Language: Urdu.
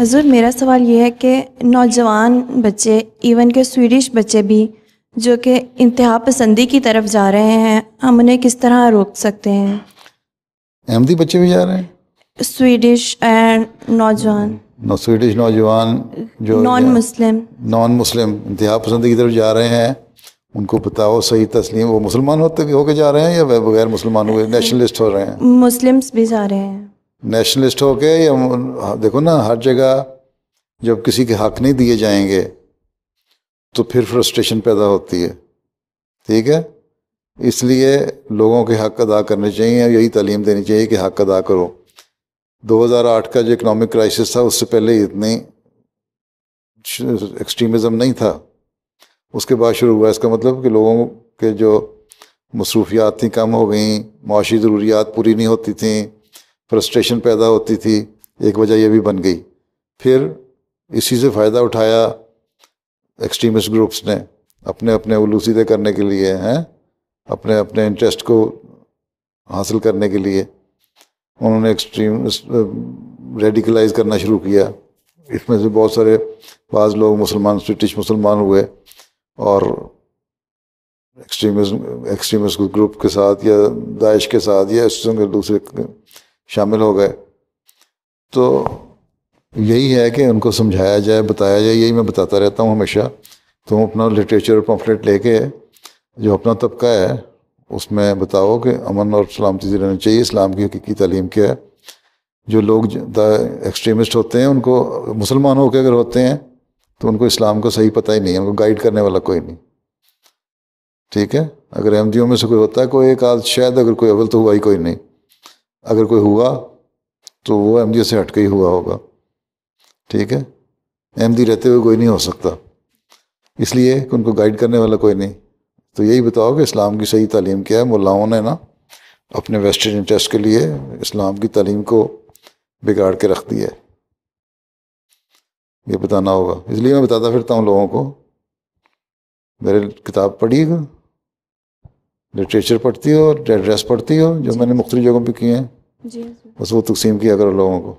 حضور میرا سوال یہ ہے کہ نوجوان بچے ایون کہ سویڈش بچے بھی جو کہ انتہا پسندی کی طرف جا رہے ہیں ہم انہیں کس طرح روک سکتے ہیں؟ احمدی بچے بھی جا رہے ہیں؟ سویڈش اینڈ نوجوان. نو سویڈش نوجوان جو نان مسلم نان مسلم انتہا پسندی کی طرف جا رہے ہیں ان کو بتاؤ صحیح تسلیم وہ مسلمان ہوتے ہو کے جا رہے ہیں یا بغیر مسلمان ہوئے نیشنلسٹ ہو رہے ہیں؟ مسلمس بھی جا رہے ہیں۔ نیشنلسٹ ہو کے یا دیکھو نا، ہر جگہ جب کسی کے حق نہیں دیے جائیں گے تو پھر فرسٹریشن پیدا ہوتی ہے۔ ٹھیک ہے؟ اس لیے لوگوں کے حق ادا کرنے چاہیے یہی تعلیم دینی چاہیے کہ حق ادا کرو۔ دو ہزار آٹھ کا جو اکنامک کرائسس تھا، اس سے پہلے اتنی ایکسٹریمزم نہیں تھا۔ اس کے بعد شروع ہوا۔ اس کا مطلب کہ لوگوں کے جو مصروفیات تھیں، کم ہو گئیں۔ معاشی ضروریات پوری نہیں ہوتی تھیں۔ فرسٹریشن پیدا ہوتی تھی، ایک وجہ یہ بھی بن گئی۔ پھر اسی سے فائدہ اٹھایا ایکسٹریمسٹ گروپس نے، اپنے اپنے الوسیدے کرنے کے لیے، ہیں، اپنے اپنے انٹرسٹ کو حاصل کرنے کے لیے۔ انہوں نے ایکسٹریم ریڈیکلائز کرنا شروع کیا۔ اس میں سے بہت سارے بعض لوگ مسلمان، برٹش مسلمان ہوئے اور ایکسٹریمزم ایکسٹریمسٹ گروپ کے ساتھ یا داعش کے ساتھ یا اس دوسرے شامل ہو گئے۔ تو یہی ہے کہ ان کو سمجھایا جائے، بتایا جائے، یہی میں بتاتا رہتا ہوں ہمیشہ۔ تم اپنا لٹریچر پمفلیٹ لے کے جو اپنا طبقہ ہے، اس میں بتاؤ کہ امن اور سلامتی سے رہنا چاہیے، اسلام کی حقیقی تعلیم کیا ہے۔ جو لوگ ایکسٹریمسٹ ہوتے ہیں، ان کو مسلمان ہو کے اگر ہوتے ہیں، تو ان کو اسلام کا صحیح پتہ ہی نہیں ہے، ان کو گائیڈ کرنے والا کوئی نہیں۔ ٹھیک ہے؟ اگر احمدیوں میں سے کوئی ہوتا ہے، کوئی ایک آدھ، شاید اگر کوئی اول تو ہوا ہی کوئی نہیں۔ اگر کوئی ہوا تو وہ احمدیوں جی سے ہٹ کے ہی ہوا ہوگا۔ ٹھیک ہے؟ احمدی جی رہتے ہوئے کوئی نہیں ہو سکتا۔ اس لیے کہ ان کو گائیڈ کرنے والا کوئی نہیں۔ تو یہی بتاؤ کہ اسلام کی صحیح تعلیم کیا ہے؟ ملاؤں نے نا اپنے ویسٹرن انٹرسٹ کے لیے اسلام کی تعلیم کو بگاڑ کے رکھ دیا ہے۔ یہ بتانا ہوگا۔ اس لیے میں بتاتا پھرتا ہوں لوگوں کو۔ میرے کتاب پڑھی گا لٹریچر پڑھتی ہو ایڈریس پڑھتی ہو جو میں نے مختلف جگہوں پہ کیے ہیں۔ جی۔ بس وہ تقسیم کیا کرو لوگوں کو۔